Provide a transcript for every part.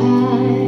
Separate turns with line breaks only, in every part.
high.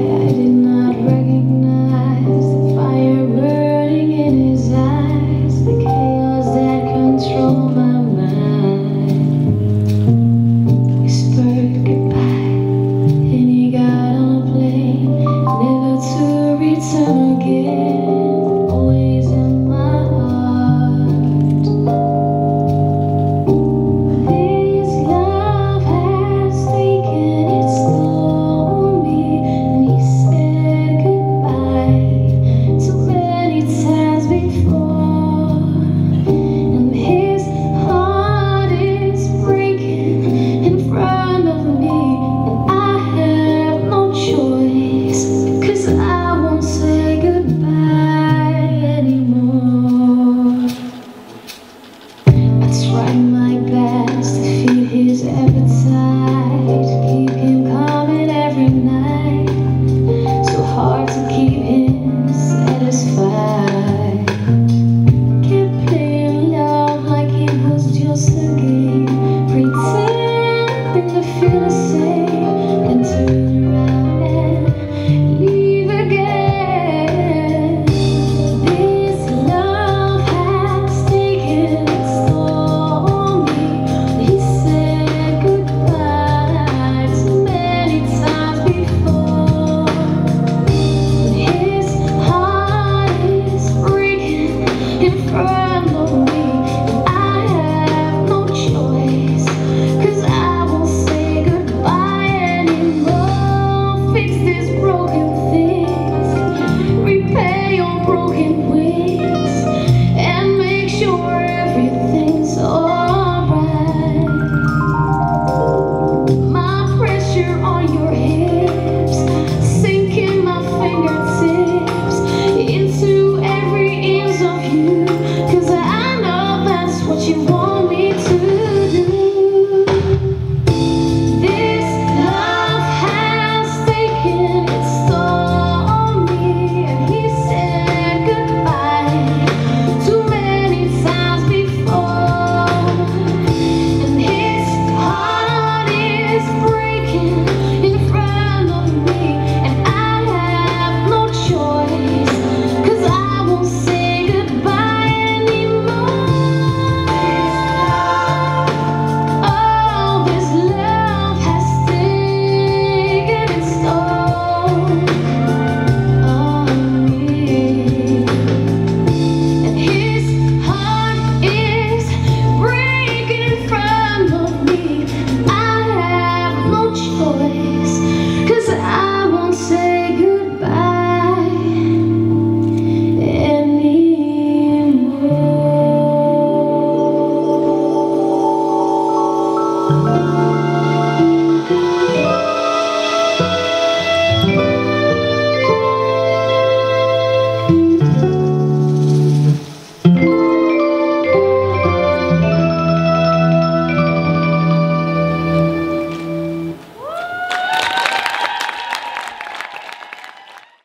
my